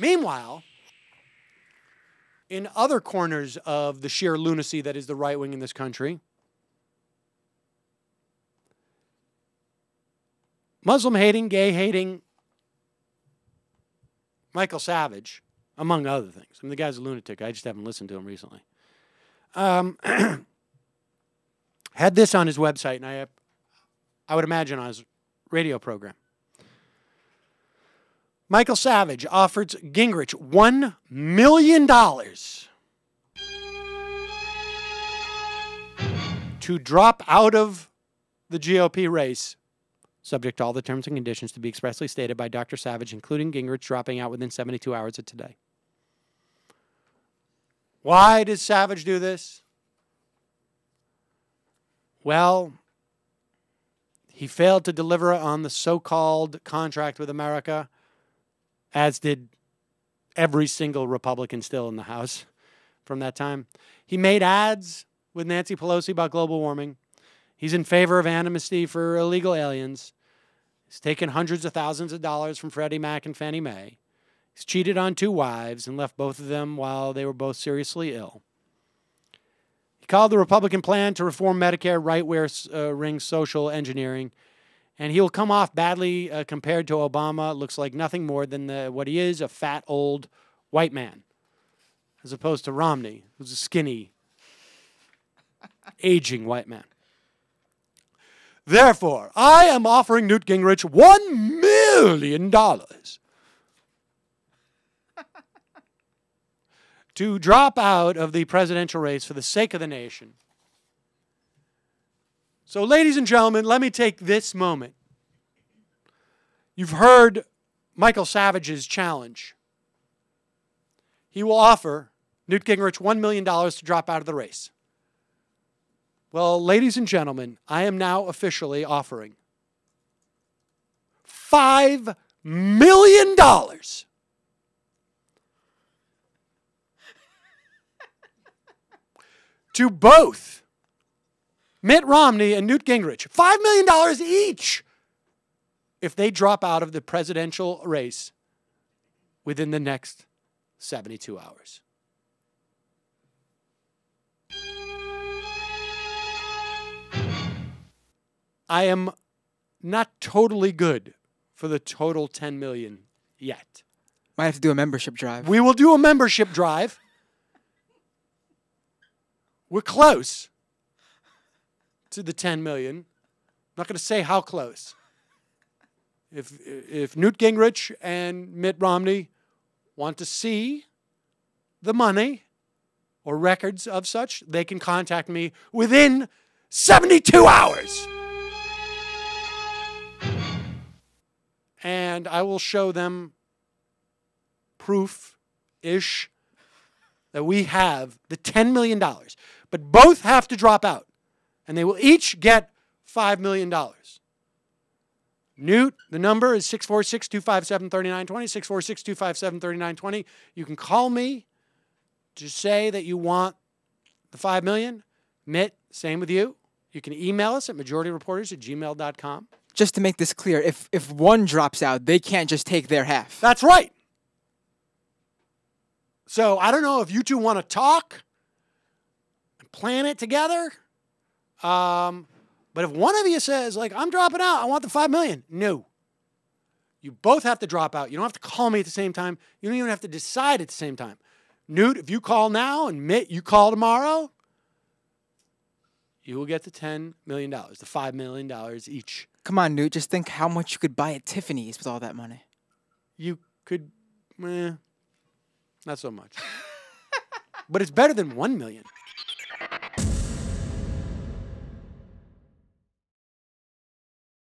Meanwhile, in other corners of the sheer lunacy that is the right wing in this country, Muslim hating, gay hating Michael Savage, among other things. I mean, the guy's a lunatic. I just haven't listened to him recently. Um, had this on his website, and I, I would imagine on his radio program. Michael Savage offers Gingrich $1 million to drop out of the GOP race, subject to all the terms and conditions to be expressly stated by Dr. Savage, including Gingrich dropping out within 72 hours of today. Why does Savage do this? Well, he failed to deliver on the so called contract with America as did every single Republican still in the House from that time. He made ads with Nancy Pelosi about global warming. He's in favor of amnesty for illegal aliens. He's taken hundreds of thousands of dollars from Freddie Mac and Fannie Mae. He's cheated on two wives and left both of them while they were both seriously ill. He called the Republican plan to reform Medicare right where uh, social engineering and he'll come off badly uh, compared to Obama. Looks like nothing more than the, what he is a fat, old white man, as opposed to Romney, who's a skinny, aging white man. Therefore, I am offering Newt Gingrich $1 million to drop out of the presidential race for the sake of the nation so, ladies and gentlemen, let me take this moment. You've heard Michael Savage's challenge. He will offer Newt Gingrich $1 million to drop out of the race. Well, ladies and gentlemen, I am now officially offering $5 million to both Mitt Romney and Newt Gingrich, $5 million each if they drop out of the presidential race within the next 72 hours. I am not totally good for the total 10 million yet. Might have to do a membership drive. We will do a membership drive. We're close to the 10 million. I'm not going to say how close. If, if Newt Gingrich and Mitt Romney want to see the money or records of such, they can contact me within 72 hours. And I will show them proof ish that we have the $10 million. But both have to drop out and they will each get $5 million. Newt, the number is 646 257 3920. 646 257 3920. You can call me to say that you want the 5 million. Mitt, same with you. You can email us at majorityreporters at gmail.com. Just to make this clear, if, if one drops out, they can't just take their half. That's right. So I don't know if you two want to talk and plan it together. Um, but if one of you says, like, I'm dropping out, I want the five million, no. You both have to drop out. You don't have to call me at the same time. You don't even have to decide at the same time. Newt, if you call now and Mitt, you call tomorrow, you will get the $10 million, the $5 million each. Come on, Newt, just think how much you could buy at Tiffany's with all that money. You could, eh, not so much. but it's better than $1 million.